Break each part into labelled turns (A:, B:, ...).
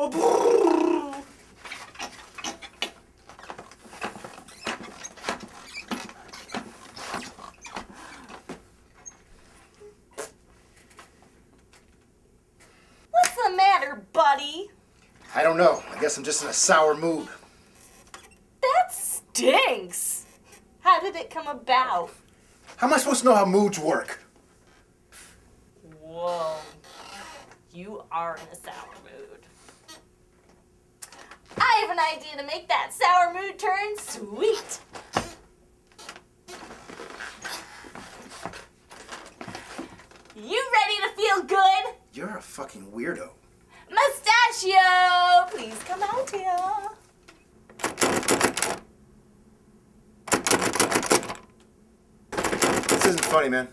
A: Oh, What's the matter, buddy?
B: I don't know. I guess I'm just in a sour mood.
A: That stinks. How did it come about?
B: How am I supposed to know how moods work?
A: Whoa. You are in a sour mood. I have an idea to make that sour mood turn sweet. You ready to feel good?
B: You're a fucking weirdo.
A: Moustachio, please come out here.
B: This isn't funny, man.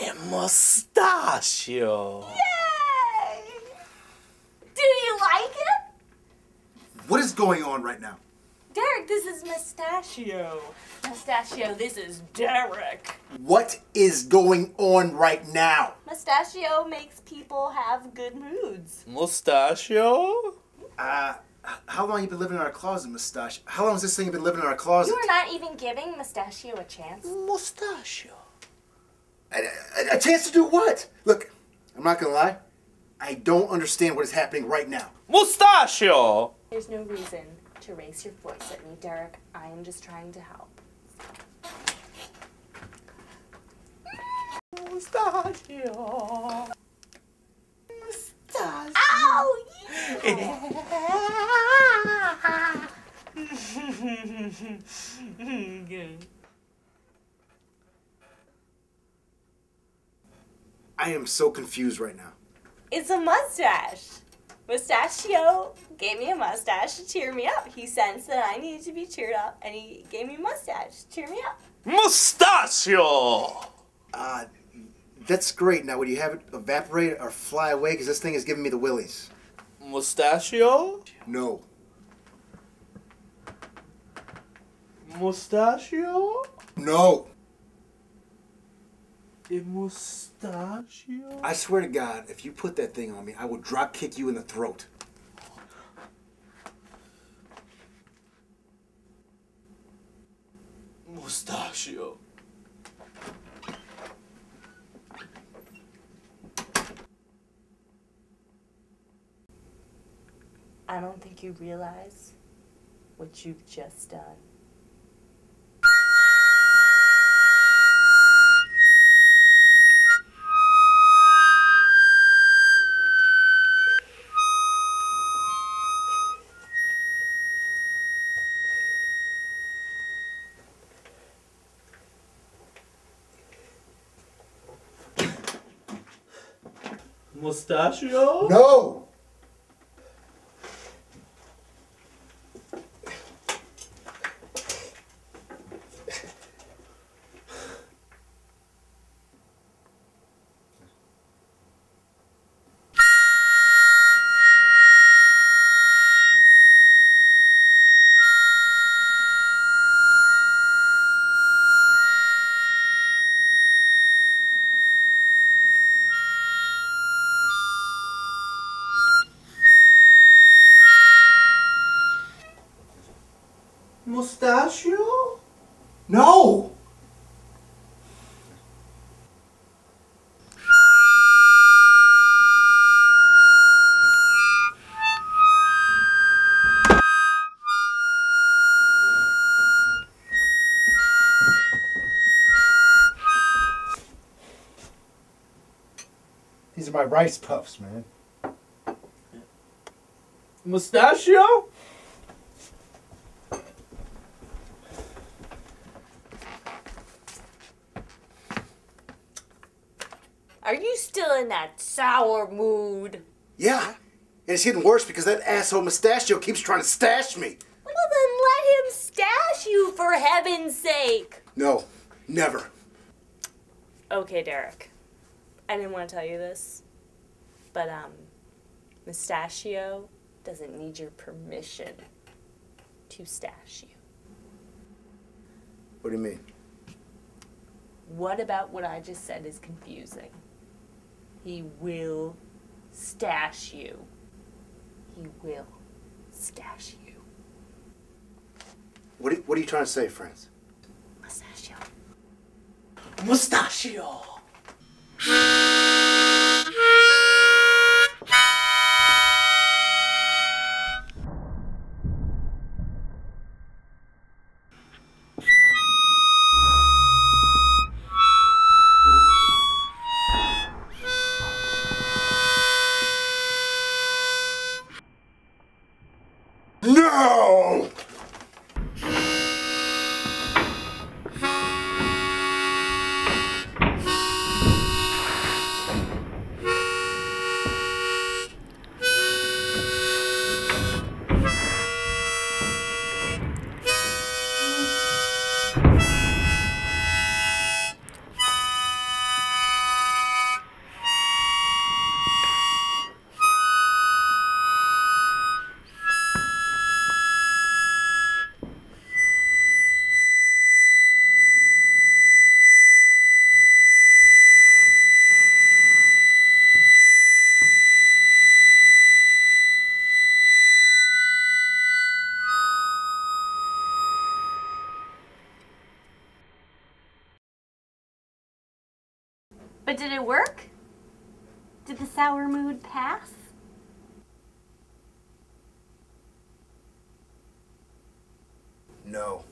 C: A moustachio.
A: Yay! Do you like it?
B: What is going on right now?
A: Derek, this is Moustachio. Moustachio, this is Derek.
B: What is going on right now?
A: Moustachio makes people have good moods.
C: Moustachio?
B: Uh, how long you been living in our closet, Mustache? How long has this thing been living in our closet?
A: You are not even giving Moustachio a chance.
C: Moustachio.
B: A, a- a chance to do what? Look, I'm not gonna lie. I don't understand what is happening right now.
C: Moustachio!
A: There's no reason to raise your voice at me, Derek. I am just trying to help.
C: Moustachio. Moustachio.
A: Ow!
B: I am so confused right now.
A: It's a mustache. Moustachio gave me a mustache to cheer me up. He sensed that I needed to be cheered up, and he gave me a mustache to cheer me up.
C: Moustachio!
B: Uh, that's great. Now, would you have it evaporate or fly away? Because this thing is giving me the willies.
C: Moustachio?
B: No.
C: Moustachio?
B: No.
C: A moustachio?
B: I swear to God, if you put that thing on me, I will drop kick you in the throat.
C: Moustachio.
A: I don't think you realize what you've just done.
C: Moustachio?
B: No!
C: Moustachio?
B: No! These are my rice puffs, man.
C: Moustachio?
A: Are you still in that sour mood?
B: Yeah. And it's getting worse because that asshole moustachio keeps trying to stache me.
A: Well, then let him stache you for heaven's sake.
B: No, never.
A: Okay, Derek. I didn't want to tell you this, but um, Moustachio doesn't need your permission to stache you.
B: What do you mean?
A: What about what I just said is confusing? He will stache you. He will stache you.
B: What are, what are you trying to say, friends?
C: Moustachio.
B: Moustachio.
A: But did it work? Did the sour mood pass?
B: No.